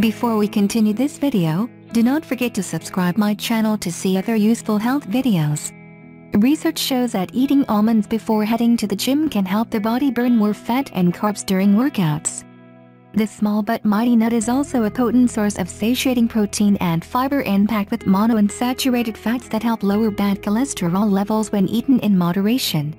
Before we continue this video, do not forget to subscribe my channel to see other useful health videos. Research shows that eating almonds before heading to the gym can help the body burn more fat and carbs during workouts. This small but mighty nut is also a potent source of satiating protein and fiber and packed with monounsaturated fats that help lower bad cholesterol levels when eaten in moderation.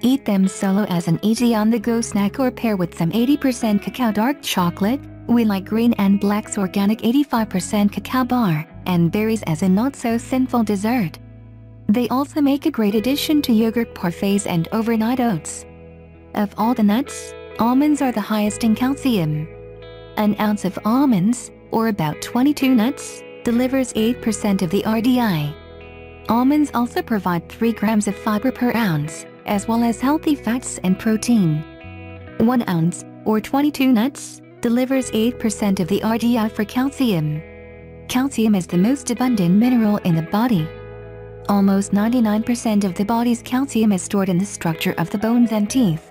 Eat them solo as an easy on-the-go snack or pair with some 80% cacao dark chocolate, we like green and black's organic 85% cacao bar, and berries as a not-so-sinful dessert. They also make a great addition to yogurt parfaits and overnight oats. Of all the nuts, almonds are the highest in calcium. An ounce of almonds, or about 22 nuts, delivers 8% of the RDI. Almonds also provide 3 grams of fiber per ounce, as well as healthy fats and protein. 1 ounce, or 22 nuts, delivers 8% of the RDI for calcium. Calcium is the most abundant mineral in the body. Almost 99% of the body's calcium is stored in the structure of the bones and teeth.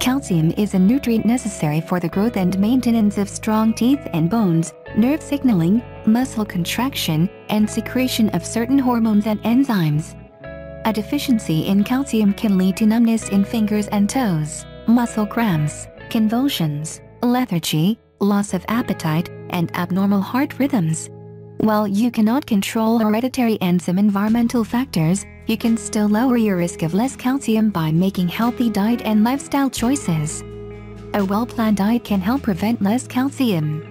Calcium is a nutrient necessary for the growth and maintenance of strong teeth and bones, nerve signaling, muscle contraction, and secretion of certain hormones and enzymes. A deficiency in calcium can lead to numbness in fingers and toes, muscle cramps, convulsions, lethargy, loss of appetite, and abnormal heart rhythms. While you cannot control hereditary and some environmental factors, you can still lower your risk of less calcium by making healthy diet and lifestyle choices. A well-planned diet can help prevent less calcium.